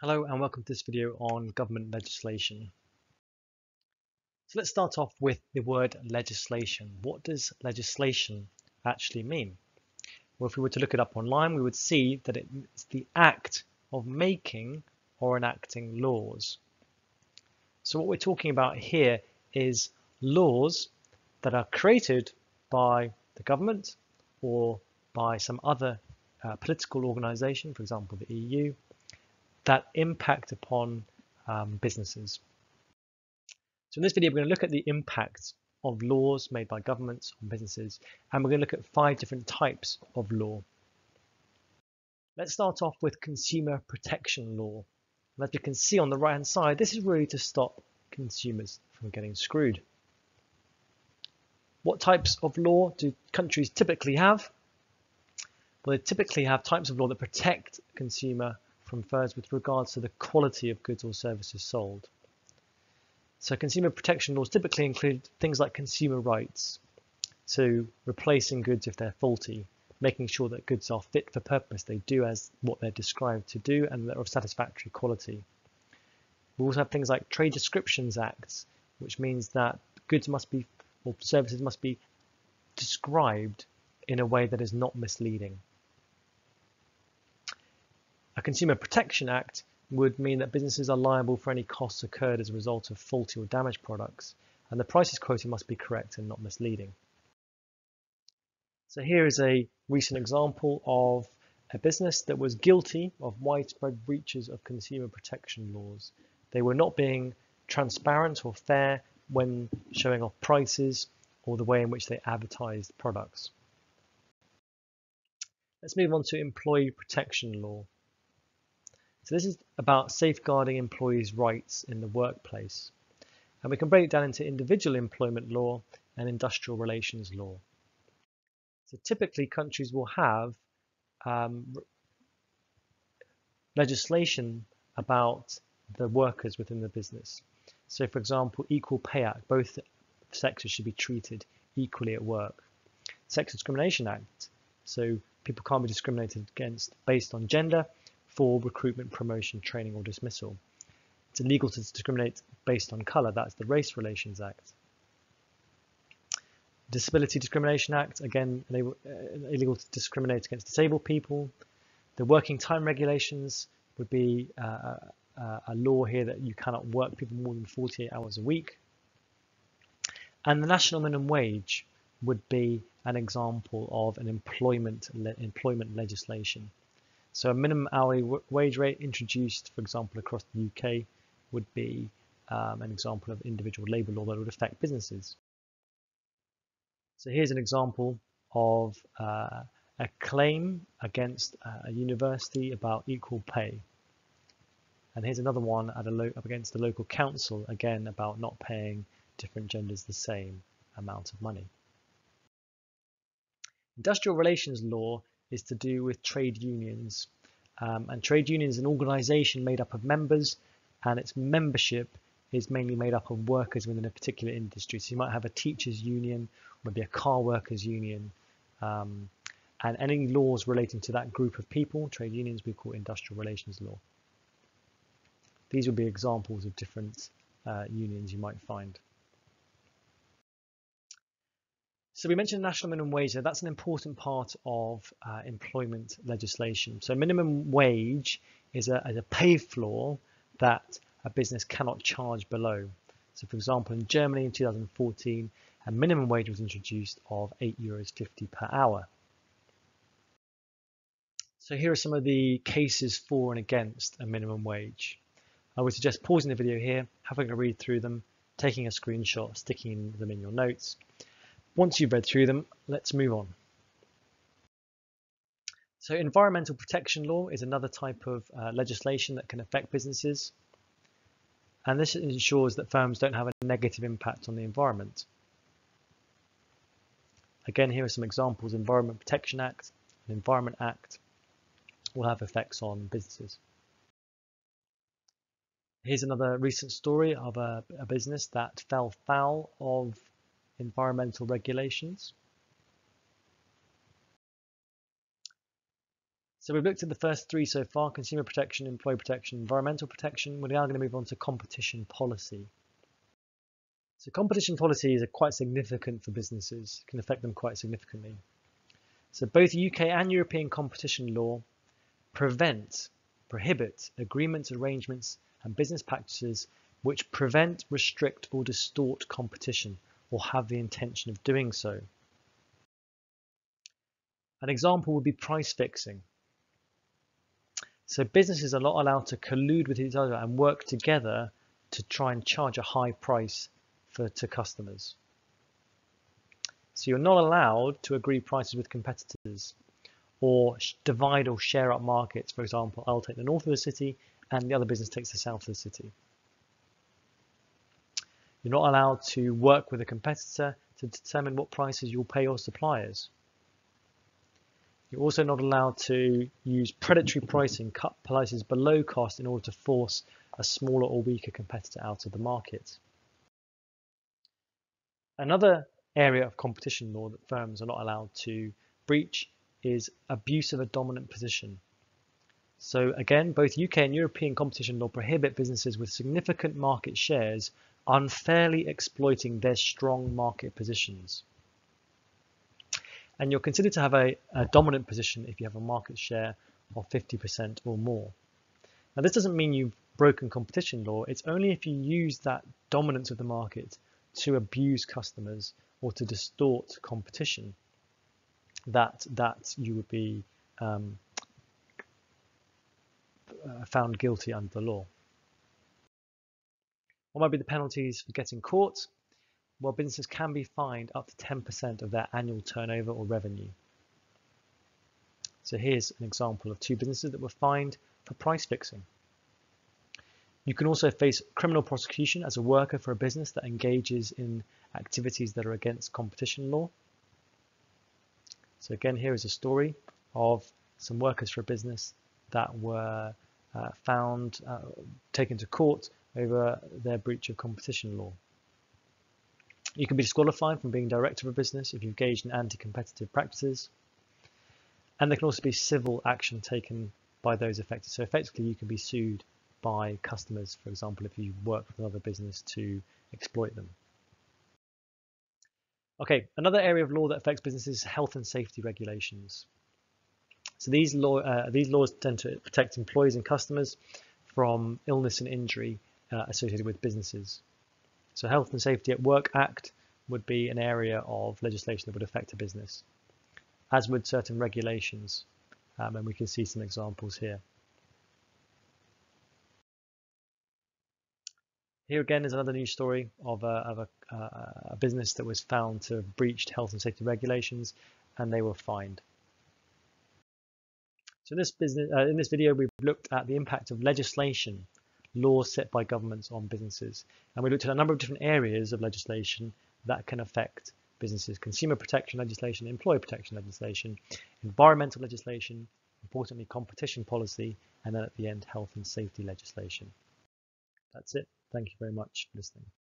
Hello and welcome to this video on government legislation. So let's start off with the word legislation. What does legislation actually mean? Well, if we were to look it up online, we would see that it's the act of making or enacting laws. So what we're talking about here is laws that are created by the government or by some other uh, political organization, for example, the EU, that impact upon um, businesses. So in this video, we're going to look at the impact of laws made by governments on businesses, and we're going to look at five different types of law. Let's start off with consumer protection law. And as you can see on the right hand side, this is really to stop consumers from getting screwed. What types of law do countries typically have? Well, they typically have types of law that protect consumer from firms with regards to the quality of goods or services sold. So consumer protection laws typically include things like consumer rights, so replacing goods if they're faulty, making sure that goods are fit for purpose, they do as what they're described to do and they're of satisfactory quality. We also have things like Trade Descriptions Acts, which means that goods must be or services must be described in a way that is not misleading. A Consumer Protection Act would mean that businesses are liable for any costs occurred as a result of faulty or damaged products, and the prices quoted must be correct and not misleading. So here is a recent example of a business that was guilty of widespread breaches of consumer protection laws. They were not being transparent or fair when showing off prices or the way in which they advertised products. Let's move on to employee protection law. So this is about safeguarding employees' rights in the workplace. And we can break it down into individual employment law and industrial relations law. So typically countries will have um, legislation about the workers within the business. So for example, Equal Pay Act, both sexes should be treated equally at work. Sex Discrimination Act, so people can't be discriminated against based on gender for recruitment, promotion, training, or dismissal. It's illegal to discriminate based on colour, that's the Race Relations Act. Disability Discrimination Act, again, uh, illegal to discriminate against disabled people. The working time regulations would be uh, uh, a law here that you cannot work people more than 48 hours a week. And the national minimum wage would be an example of an employment le employment legislation. So a minimum hourly wage rate introduced, for example, across the UK would be um, an example of individual labour law that would affect businesses. So here's an example of uh, a claim against a university about equal pay. And here's another one at a up against the local council, again about not paying different genders the same amount of money. Industrial relations law is to do with trade unions. Um, and trade union is an organization made up of members and its membership is mainly made up of workers within a particular industry. So you might have a teachers union, maybe a car workers union, um, and any laws relating to that group of people, trade unions, we call industrial relations law. These would be examples of different uh, unions you might find. So we mentioned national minimum wage there. That's an important part of uh, employment legislation. So minimum wage is a, is a pay floor that a business cannot charge below. So for example, in Germany in 2014, a minimum wage was introduced of 8 euros 50 per hour. So here are some of the cases for and against a minimum wage. I would suggest pausing the video here, having a read through them, taking a screenshot, sticking them in your notes, once you've read through them, let's move on. So environmental protection law is another type of uh, legislation that can affect businesses. And this ensures that firms don't have a negative impact on the environment. Again, here are some examples. Environment Protection Act and Environment Act will have effects on businesses. Here's another recent story of a, a business that fell foul of environmental regulations. So we've looked at the first three so far, consumer protection, employee protection, environmental protection. We're now going to move on to competition policy. So competition policy is quite significant for businesses, can affect them quite significantly. So both UK and European competition law prevent, prohibit agreements, arrangements and business practices which prevent, restrict or distort competition or have the intention of doing so. An example would be price fixing. So businesses are not allowed to collude with each other and work together to try and charge a high price for to customers. So you're not allowed to agree prices with competitors or divide or share up markets. For example, I'll take the north of the city and the other business takes the south of the city. You're not allowed to work with a competitor to determine what prices you'll pay your suppliers. You're also not allowed to use predatory pricing, cut prices below cost in order to force a smaller or weaker competitor out of the market. Another area of competition law that firms are not allowed to breach is abuse of a dominant position. So again, both UK and European competition law prohibit businesses with significant market shares unfairly exploiting their strong market positions and you're considered to have a, a dominant position if you have a market share of 50% or more. Now this doesn't mean you've broken competition law, it's only if you use that dominance of the market to abuse customers or to distort competition that that you would be um, found guilty under the law. What might be the penalties for getting caught? well, businesses can be fined up to 10% of their annual turnover or revenue. So here's an example of two businesses that were fined for price fixing. You can also face criminal prosecution as a worker for a business that engages in activities that are against competition law. So again, here is a story of some workers for a business that were uh, found, uh, taken to court over their breach of competition law. You can be disqualified from being director of a business if you've engaged in anti-competitive practices. And there can also be civil action taken by those affected. So effectively, you can be sued by customers, for example, if you work with another business to exploit them. Okay, another area of law that affects businesses is health and safety regulations. So these, law, uh, these laws tend to protect employees and customers from illness and injury uh, associated with businesses. So Health and Safety at Work Act would be an area of legislation that would affect a business, as would certain regulations, um, and we can see some examples here. Here again is another news story of, a, of a, uh, a, business that was found to have breached health and safety regulations and they were fined. So in this, business, uh, in this video, we've looked at the impact of legislation laws set by governments on businesses. And we looked at a number of different areas of legislation that can affect businesses. Consumer protection legislation, employee protection legislation, environmental legislation, importantly competition policy, and then at the end health and safety legislation. That's it. Thank you very much for listening.